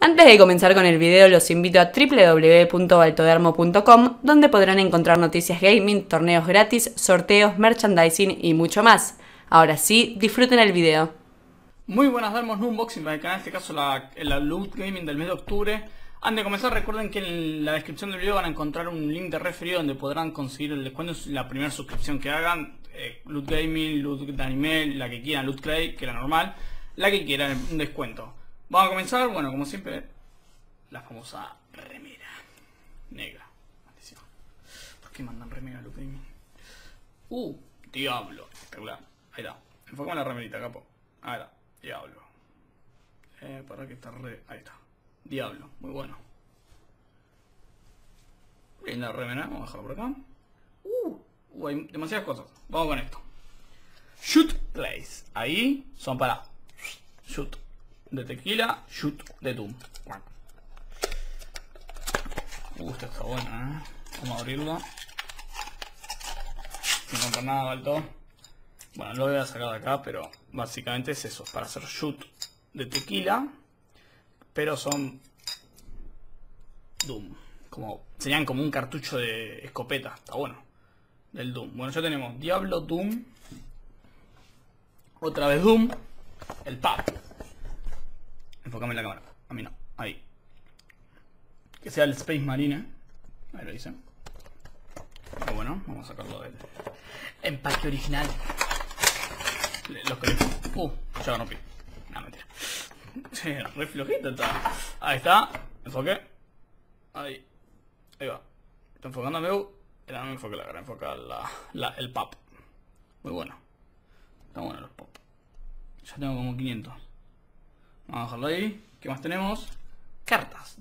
Antes de comenzar con el video, los invito a www.baltodermo.com, donde podrán encontrar noticias gaming, torneos gratis, sorteos, merchandising y mucho más. Ahora sí, disfruten el video. Muy buenas, damos un unboxing para el canal, en este caso la, la Loot Gaming del mes de octubre. Antes de comenzar, recuerden que en la descripción del video van a encontrar un link de referido donde podrán conseguir el descuento en la primera suscripción que hagan. Eh, Loot Gaming, Loot de Anime, la que quieran, Loot Clay, que era normal, la que quieran, un descuento. Vamos a comenzar, bueno, como siempre, la famosa remera negra. Maldición. ¿Por qué mandan remera Gaming? Uh, diablo, espectacular. Ahí está. Enfocame la remerita, capo. Ahí está, diablo. Eh, para que está re... Ahí está. Diablo, muy bueno. En la remera, vamos a dejarlo por acá. Uh, uh, hay demasiadas cosas. Vamos con esto. Shoot plays. Ahí son para shoot de tequila, shoot de Doom. Uh, esta está buena, ¿eh? Vamos a abrirlo. Sin comprar nada, alto. Bueno, lo voy a sacar de acá, pero básicamente es eso, para hacer shoot de tequila pero son Doom. Como, serían como un cartucho de escopeta, está bueno. Del Doom. Bueno, ya tenemos Diablo, Doom. Otra vez Doom. El PAP. Enfócame en la cámara. A mí no. Ahí. Que sea el Space Marine. Ahí lo dice. Pero bueno, vamos a sacarlo del empaque original. Los que... Uh, ya lo rompí. No, mentira. Sí, re flojito está. Ahí está. Enfoque. Ahí. Ahí va. Está enfocando a Meu. Era no enfoque la cara, enfoca la, el pop. Muy bueno. Está bueno los pop. Ya tengo como 500. Vamos a dejarlo ahí. ¿Qué más tenemos? Cartas.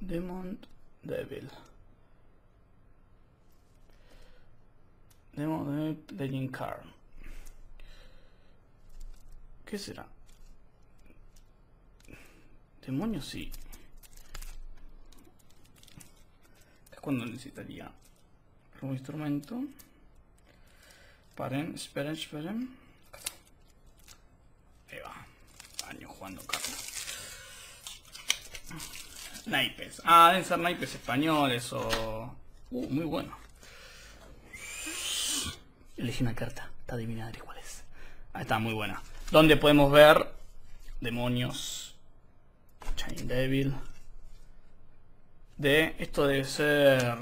Demon Devil. Demon Devil Card. ¿Qué será? Demonios sí. Es cuando necesitaría un instrumento. Paren, esperen, esperen. Jugando cartas. Naipes. Ah, deben ser naipes españoles o... Uh, muy bueno. Elegí una carta. Está adivinada cuál es. Ahí está, muy buena. Donde podemos ver demonios Chain Devil. De. Esto debe ser.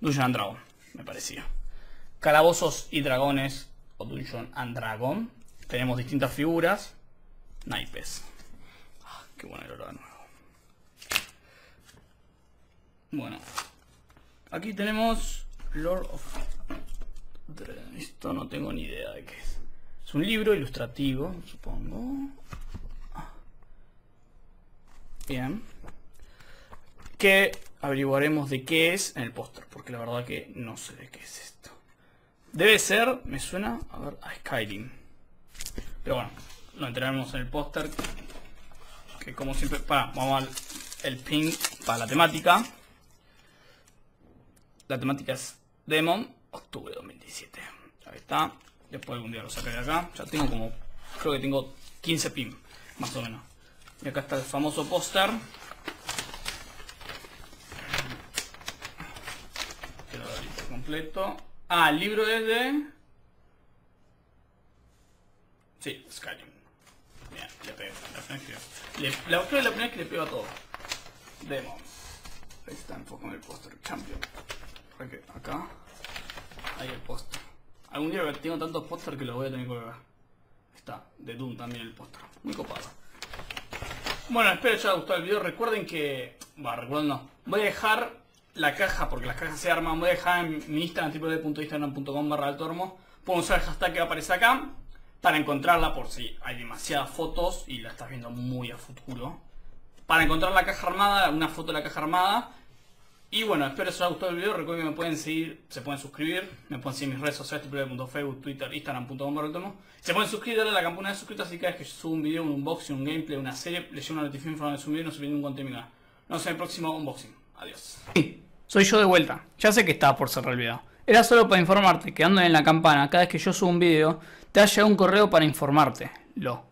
Dungeon and Dragon, me parecía. Calabozos y dragones. O Dungeon and Dragon. Tenemos distintas figuras. Naipes. Ah, qué bueno el oro nuevo. Bueno. Aquí tenemos Lord of... Esto no tengo ni idea de qué es. Es un libro ilustrativo, supongo. Bien. Que averiguaremos de qué es en el póster, porque la verdad que no sé de qué es esto. Debe ser, me suena, a ver, a Skyrim. Pero bueno, lo entraremos en el póster. Que como siempre, para, vamos al pin para la temática. La temática es Demon, octubre 2017. Ahí está. Después algún día lo sacaré acá. Ya tengo como, creo que tengo 15 pin, más o menos. Y acá está el famoso póster. Completo. Ah, el libro es de... Sí, Skyrim. La primera, le, la, vez que le pego a todo. Demon. Ahí está, enfoco en el póster. Champion. Acá. Ahí el póster. Algún día tengo tantos póster que los voy a tener que ver. Está, de Doom también el póster. Muy copado. Bueno, espero que os haya gustado el video. Recuerden que... Bueno, recuerden no. Voy a dejar la caja, porque las cajas se arman. Voy a dejar en mi Instagram, www.instagram.com barra altormo. Puedo usar el hashtag que aparece acá. Para encontrarla por si hay demasiadas fotos y la estás viendo muy a futuro. Para encontrar la caja armada, una foto de la caja armada. Y bueno, espero que os haya gustado el video. Recuerden que me pueden seguir, se pueden suscribir. Me pueden seguir mis redes sociales, www.facebook, twitter, instagram.com. Se pueden suscribir, darle a la campana de suscritos así que cada vez que yo subo un video, un unboxing, un gameplay, una serie, les llega una notificación para subir y no se pierden un contenido. Nos vemos en el próximo unboxing. Adiós. Soy yo de vuelta. Ya sé que estaba por cerrar el video. Era solo para informarte que ando en la campana cada vez que yo subo un video, te ha llegado un correo para informarte. Lo.